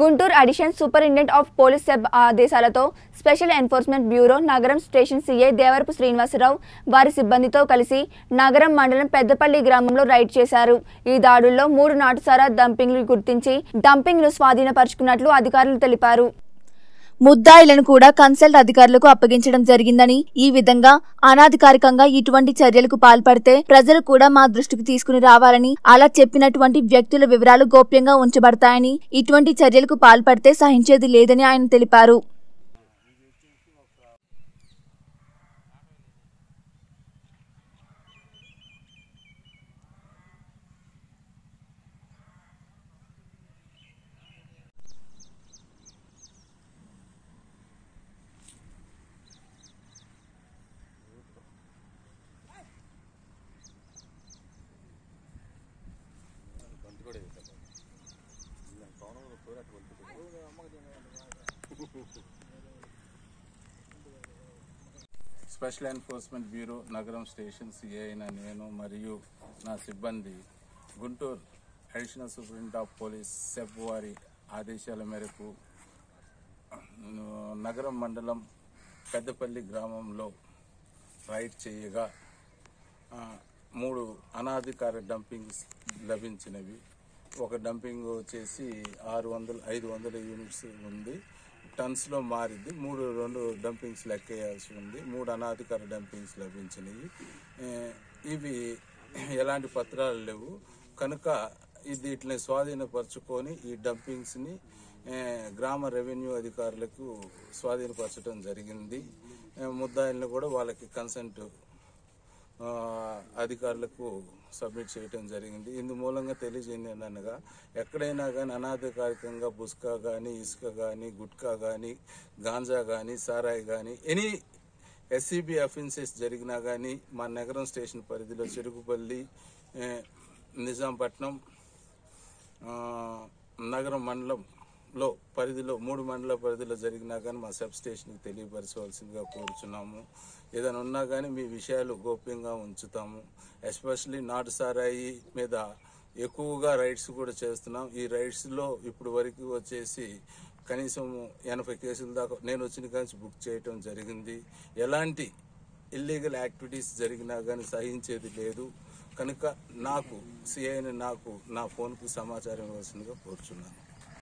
Guntur addition superintendent of police SEB ఆదేశాలతో special enforcement bureau నగరం station CI Devarapu Srinivasarao వారి సిబ్బందితో కలిసి నగరం మండలం పెద్దపల్లి గ్రామంలో రైడ్ చేశారు. ఈ దాడుల్లో మూడు నాటుసారా డంపింగ్లు గుర్తించి డంపింగ్ను స్వాధీనపరుచుకున్నట్లు అధికారులు తెలిపారు. ముద్దాయిలను కూడా కన్సల్ట్ అధికారులకు అప్పగించడం జరిగిందని ఈ విధంగా అనాధికారికంగా ఇటువంటి చర్యలకు పాల్పడితే ప్రజలు కూడా మా దృష్టికి తీసుకుని రావాలని అలా చెప్పినటువంటి వ్యక్తుల వివరాలు గోప్యంగా ఉంచబడతాయని ఇటువంటి చర్యలకు పాల్పడితే సహించేది లేదని ఆయన తెలిపారు. స్పెషల్ ఎన్ఫోర్స్మెంట్ బ్యూరో నగరం స్టేషన్ సిఐ అయిన నేను మరియు నా సిబ్బంది Guntur additional superintendent of police SEB వారి ఆదేశాల మేరకు నగరం మండలం పెద్దపల్లి గ్రామంలో రైడ్ చేయగా మూడు అనాధికార డంపింగ్స్ లభించినవి. ఒక డంపింగ్ వచ్చేసి ఆరు వందలు ఐదు వందల యూనిట్స్ ఉంది. టన్స్లో మారింది. మూడు రెండు డంపింగ్స్ లెక్కేయాల్సి ఉంది. మూడు అనాధికార డంపింగ్స్ లభించినవి ఇవి ఎలాంటి పత్రాలు లేవు. కనుక ఇది వీటిని స్వాధీనపరచుకొని ఈ డంపింగ్స్ని గ్రామ రెవెన్యూ అధికారులకు స్వాధీనపరచడం జరిగింది. ఏ, ముద్దాయిలను కూడా వాళ్ళకి కన్సెంట్ అధికారులకు సబ్మిట్ చేయటం జరిగింది. ఇందు మూలంగా తెలియజేయండి అనగా ఎక్కడైనా కానీ అనాధికారికంగా బుస్కా కానీ ఇసుక కానీ గుట్కా కానీ గాంజా కానీ సారాయి కానీ ఎనీ ఎస్సీబీ అఫెన్సెస్ జరిగినా కానీ మా నగరం స్టేషన్ పరిధిలో చెరుకుపల్లి నిజాంపట్నం నగరం మండలం లో పరిధిలో మూడు మండల పరిధిలో జరిగినా కానీ మా సబ్ స్టేషన్కి తెలియపరచవలసిందిగా కోరుచున్నాము. ఏదైనా ఉన్నా కానీ మీ విషయాలు గోప్యంగా ఉంచుతాము. ఎస్పెషల్లీ నాటు సారాయి మీద ఎక్కువగా రైడ్స్ కూడా చేస్తున్నాం. ఈ రైడ్స్లో ఇప్పుడు వరకు వచ్చేసి కనీసం ఎనభై కేసుల దాకా నేను వచ్చిన కానీ బుక్ చేయటం జరిగింది. ఎలాంటి ఇల్లీగల్ యాక్టివిటీస్ జరిగినా కానీ సహించేది లేదు. కనుక నాకు సిఐని నాకు నా ఫోన్కు సమాచారం ఇవ్వాల్సిందిగా కోరుచున్నాను.